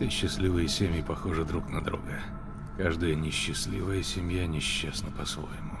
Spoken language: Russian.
Все счастливые семьи похожи друг на друга. Каждая несчастливая семья несчастна по-своему.